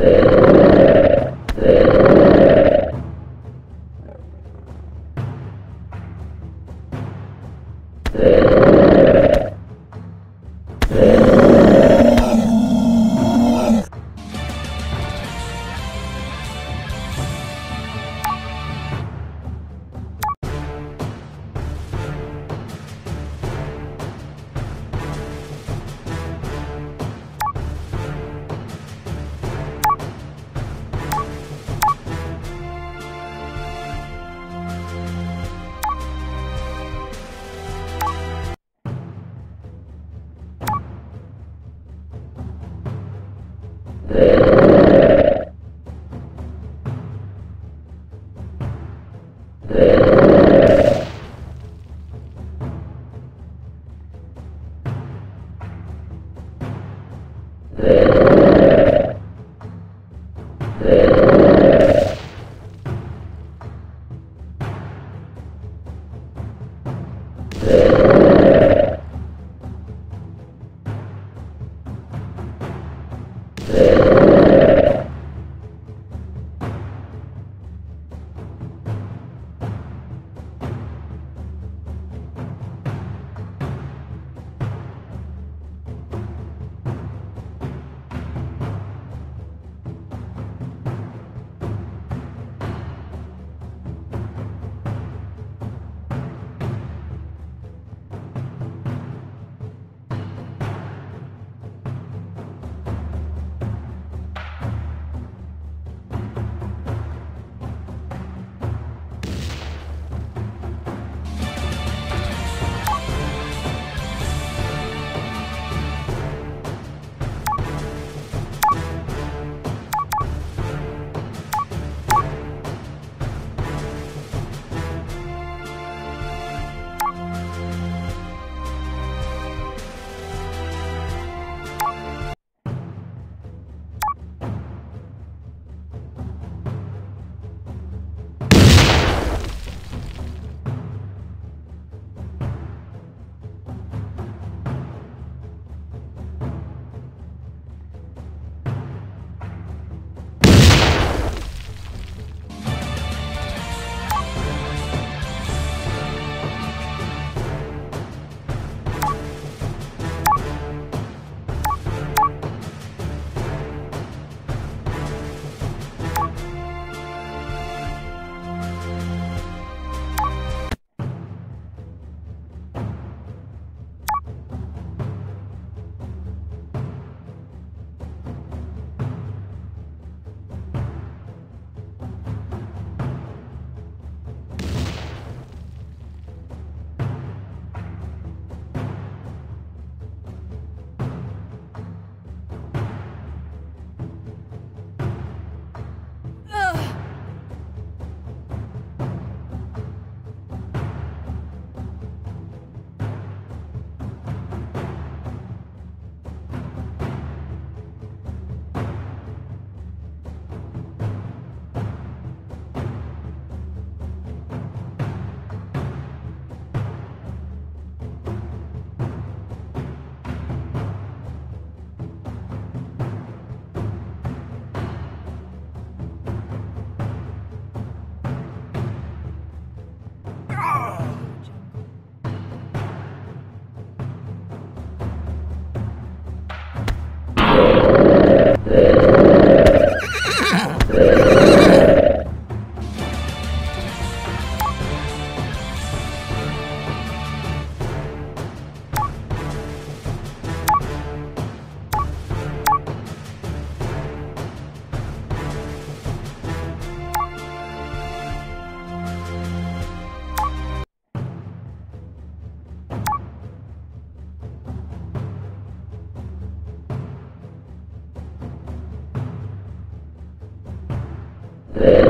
Yeah. Yeah. Yeah.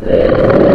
Yeah.